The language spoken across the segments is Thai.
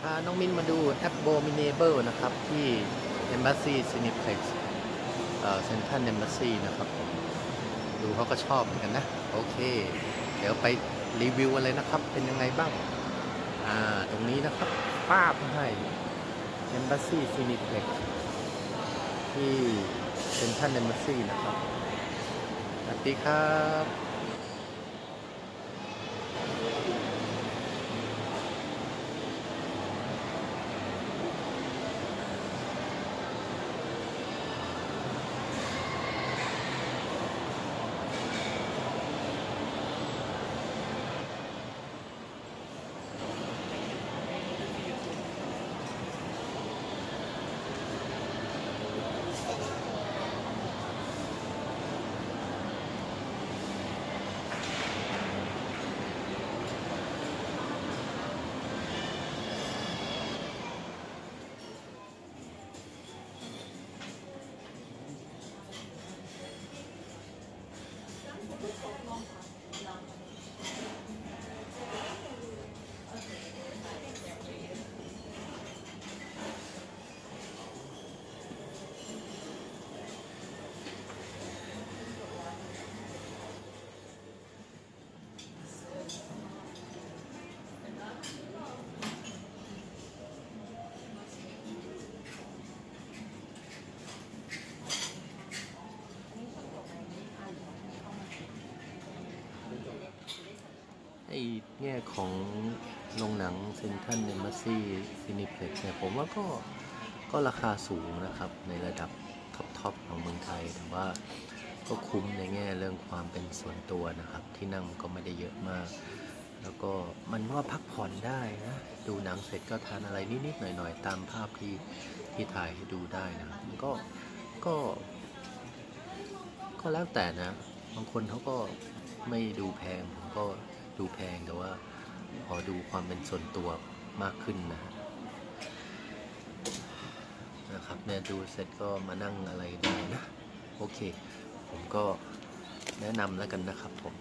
พาน้องมิ้นมาดู Abominable นะครับ ที่ Embassy Cineplex เอ่อ Central Embassy นะครับผมดูเขาก็ชอบเหมือนกันนะ โอเค เดี๋ยวไปรีวิวอะไรนะครับ เป็นยังไงบ้าง อ่า ตรงนี้นะครับ ป้าบให้ Embassy Cineplex ที่ Central Embassy นะครับ สวัสดีครับ ไอ้แง่ของโรงหนังเซนทันเนมัสซี่ซินิเพล็กเนี่ยผมว่าก็ก็ราคาสูงนะครับ ในระดับท็อปๆของเมืองไทย แต่ว่าก็คุ้มในแง่เรื่องความเป็นส่วนตัวนะครับ ที่นั่งก็ไม่ได้เยอะมาก แล้วก็มันว่าพักผ่อนได้นะ ดูหนังเสร็จก็ทานอะไรนิดๆหน่อยๆ ตามภาพที่ที่ถ่ายให้ดูได้นะครับมันก็ก็ ก็แล้วแต่นะ บางคนเขาก็ไม่ดูแพงผมก็ ดูแพงแต่ว่าพอดูความเป็นส่วนตัวมากขึ้นนะนะครับเนี่ยดูเสร็จก็มานั่งอะไรได้นะโอเค ผมก็แนะนำแล้วกันนะครับผม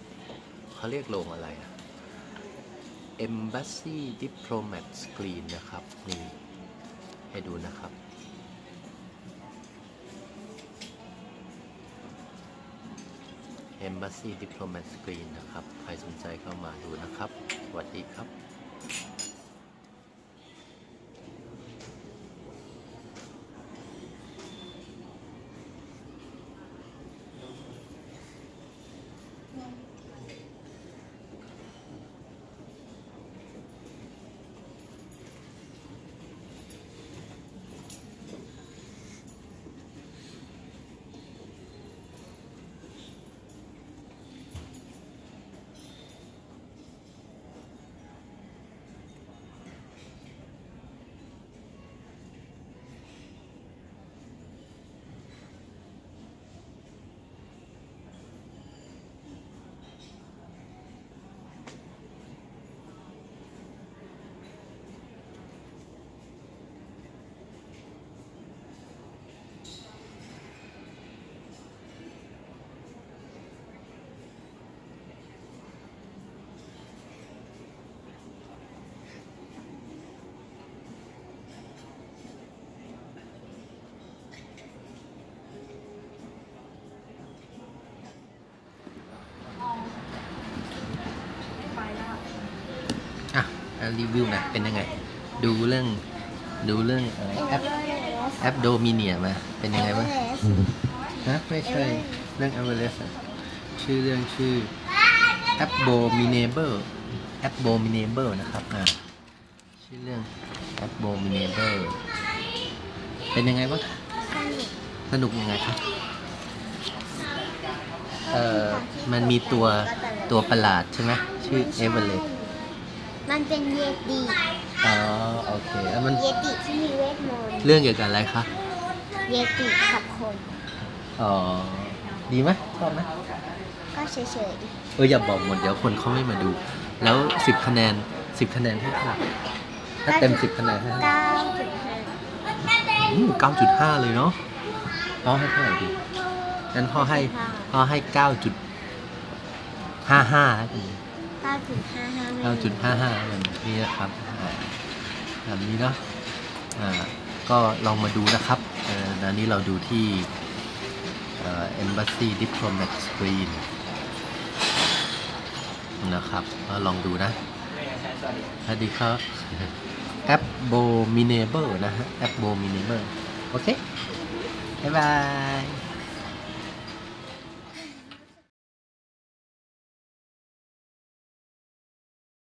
เขาเรียกโรงอะไรอะ Embassy Diplomat Screen นะครับ นี่ ให้ดูนะครับ Embassy Diplomat Screen นะครับ ใครสนใจเข้ามาดูนะครับ สวัสดีครับ รีวิวหน่อยเป็นยังไง ดูเรื่องดูเรื่องอะไรแอปแอปโดมิเนียมา เป็นยังไงบ้างฮะไม่ใช่เรื่อง a v e r e s t อะชื่อเรื่องชื่อ Abominable Abominable นะครับอะชื่อเรื่อง Abominable เป็นยังไงบ้างคะสนุกยังไงครับเอ่อมันมีตัวตัวประหลาดใช่ไหมชื่อเอเวอเรสต์ มันเป็นเยติอ๋อโอเค แล้วมันเยติที่มีเวทมนต์เรื่องเกี่ยวกับอะไรคะเยติกับคนอ๋อดีไหมชอบไหมก็เฉยเอออย่าบอกหมดเดี๋ยวคนเขาไม่มาดู แล้วสิบคะแนนสิบคะแนนให้เท่าไหร่ถ้าเต็มสิบคะแนนให้ๆเก้าจุดห้าเก้าจุดห้าเลยเนาะพ่อให้เท่าไหร่ดีงั้นพ่อให้พ่อให้เก้าจุดห้าห้าแล้วกัน เก้าจุดห้าห้าเก้าจุดห้าห้านี่นะครับแบบนี้เนาะอ่าก็ลองมาดูนะครับอันนี้เราดูที่ Embassy Diplomat Screen นะครับก็ลองดูนะสวัสดีครับแอปโบมิเนเบอร์นะฮะแอปโบมิเนเบอร์โอเค บ๊ายบาย